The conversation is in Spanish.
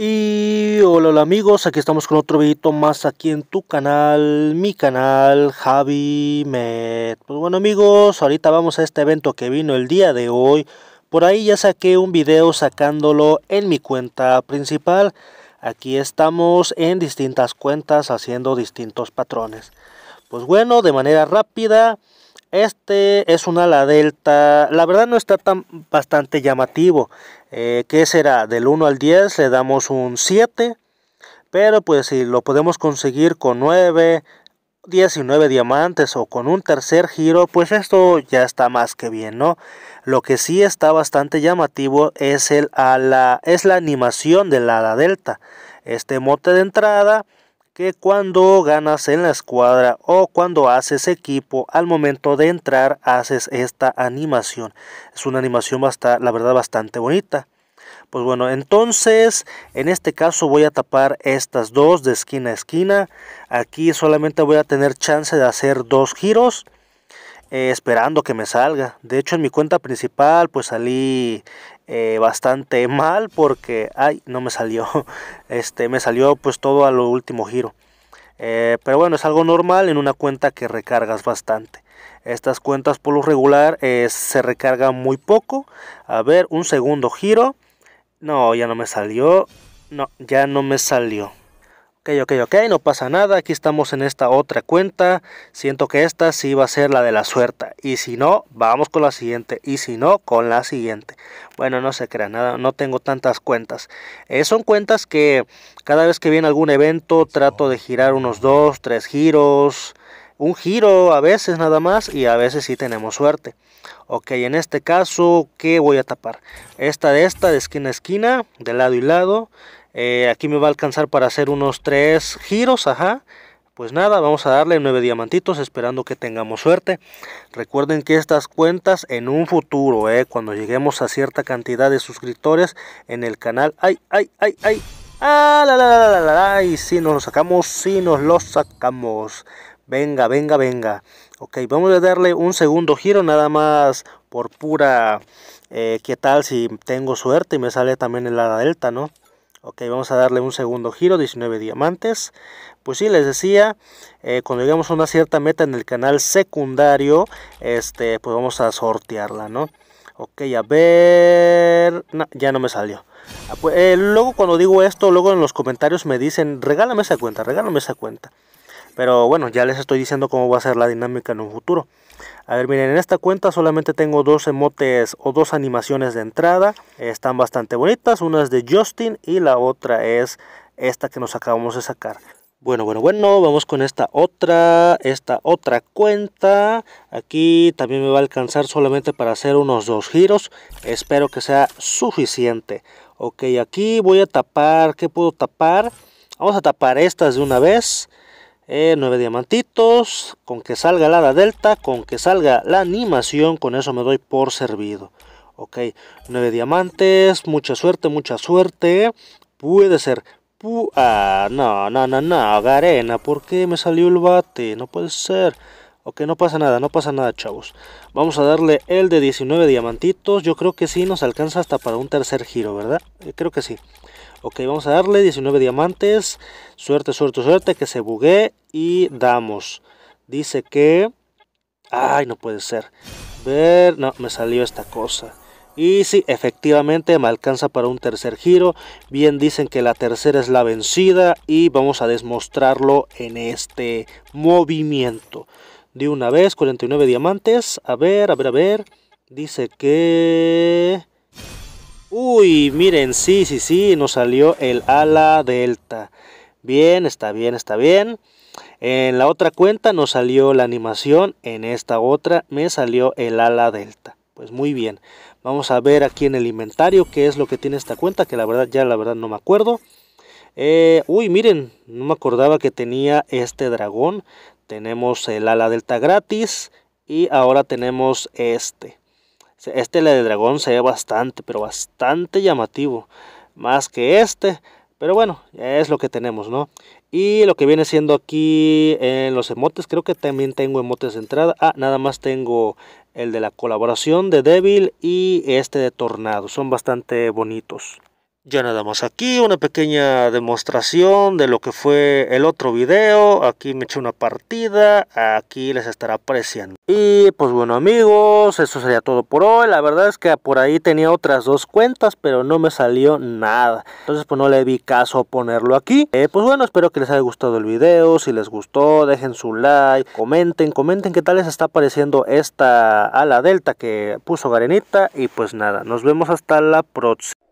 hola, hola amigos, aquí estamos con otro videito más aquí en tu canal, mi canal Javi Med. Pues bueno amigos, ahorita vamos a este evento que vino el día de hoy. Por ahí ya saqué un video sacándolo en mi cuenta principal. Aquí estamos en distintas cuentas haciendo distintos patrones. Pues bueno, de manera rápida, este es un ala delta, la verdad no está tan bastante llamativo. Eh, ¿Qué será? Del 1 al 10 le damos un 7. Pero pues si lo podemos conseguir con 9, 19 diamantes o con un tercer giro, pues esto ya está más que bien, ¿no? Lo que sí está bastante llamativo es, el ala, es la animación del ala delta. Este mote de entrada que cuando ganas en la escuadra o cuando haces equipo, al momento de entrar haces esta animación. Es una animación bastante, la verdad bastante bonita. Pues bueno, entonces en este caso voy a tapar estas dos de esquina a esquina. Aquí solamente voy a tener chance de hacer dos giros. Eh, esperando que me salga. De hecho en mi cuenta principal pues salí eh, bastante mal porque, ay, no me salió. Este, me salió pues todo a lo último giro. Eh, pero bueno, es algo normal en una cuenta que recargas bastante. Estas cuentas por lo regular se recargan muy poco. A ver, un segundo giro. No, ya no me salió. No, ya no me salió. Ok, ok, ok, no pasa nada. Aquí estamos en esta otra cuenta. Siento que esta sí va a ser la de la suerte. Y si no, vamos con la siguiente. Y si no, con la siguiente. Bueno, no se crea nada, no tengo tantas cuentas. Eh, son cuentas que cada vez que viene algún evento trato de girar unos dos, tres giros. Un giro a veces nada más y a veces sí tenemos suerte. Ok, en este caso, ¿qué voy a tapar? Esta de esta, de esquina a esquina, de lado y lado. Eh, aquí me va a alcanzar para hacer unos tres giros, ajá. Pues nada, vamos a darle nueve diamantitos esperando que tengamos suerte. Recuerden que estas cuentas en un futuro, eh, cuando lleguemos a cierta cantidad de suscriptores en el canal. ¡Ay, ay, ay, ay! ¡Ah, la, la, la, la, la! Si nos lo sacamos, si nos lo sacamos. Venga, venga, venga. Ok, vamos a darle un segundo giro nada más por pura... Eh, ¿Qué tal si tengo suerte y me sale también el la delta, no? Ok, vamos a darle un segundo giro, 19 diamantes. Pues sí, les decía, eh, cuando llegamos a una cierta meta en el canal secundario, este, pues vamos a sortearla, ¿no? Ok, a ver... ya no me salió. Ah, pues, eh, luego cuando digo esto, luego en los comentarios me dicen, regálame esa cuenta, regálame esa cuenta. Pero bueno, ya les estoy diciendo cómo va a ser la dinámica en un futuro. A ver, miren, en esta cuenta solamente tengo dos emotes o dos animaciones de entrada. Están bastante bonitas. Una es de Justin y la otra es esta que nos acabamos de sacar. Bueno, bueno, bueno, vamos con esta otra, esta otra cuenta. Aquí también me va a alcanzar solamente para hacer unos dos giros. Espero que sea suficiente. Ok, aquí voy a tapar, ¿qué puedo tapar? Vamos a tapar estas de una vez. Eh, 9 diamantitos, con que salga la delta, con que salga la animación, con eso me doy por servido. Ok, 9 diamantes, mucha suerte, mucha suerte. Puede ser. ah, no, no, no, no, Garena, ¿por qué me salió el bate? No puede ser. Ok, no pasa nada, no pasa nada, chavos. Vamos a darle el de 19 diamantitos. Yo creo que sí nos alcanza hasta para un tercer giro, ¿verdad? Eh, creo que sí. Ok, vamos a darle 19 diamantes. Suerte, suerte, suerte, que se bugue. Y damos. Dice que... Ay, no puede ser. Ver... No, me salió esta cosa. Y sí, efectivamente me alcanza para un tercer giro. Bien dicen que la tercera es la vencida. Y vamos a demostrarlo en este movimiento. De una vez, 49 diamantes. A ver, a ver, a ver. Dice que... Uy, miren, sí, sí, sí, nos salió el ala delta. Bien, está bien, está bien. En la otra cuenta nos salió la animación, en esta otra me salió el ala delta. Pues muy bien. Vamos a ver aquí en el inventario qué es lo que tiene esta cuenta, que la verdad ya la verdad no me acuerdo. Eh, uy, miren, no me acordaba que tenía este dragón. Tenemos el ala delta gratis y ahora tenemos este. Este de dragón se ve bastante, pero bastante llamativo. Más que este. Pero bueno, es lo que tenemos, ¿no? Y lo que viene siendo aquí en los emotes, creo que también tengo emotes de entrada. Ah, nada más tengo el de la colaboración de Devil y este de Tornado. Son bastante bonitos. Ya nada más aquí, una pequeña demostración de lo que fue el otro video. Aquí me eché una partida, aquí les estará apareciendo. Y pues bueno amigos, eso sería todo por hoy. La verdad es que por ahí tenía otras dos cuentas, pero no me salió nada. Entonces pues no le vi caso ponerlo aquí. Eh, pues bueno, espero que les haya gustado el video. Si les gustó, dejen su like, comenten, comenten qué tal les está pareciendo esta ala delta que puso Garenita. Y pues nada, nos vemos hasta la próxima.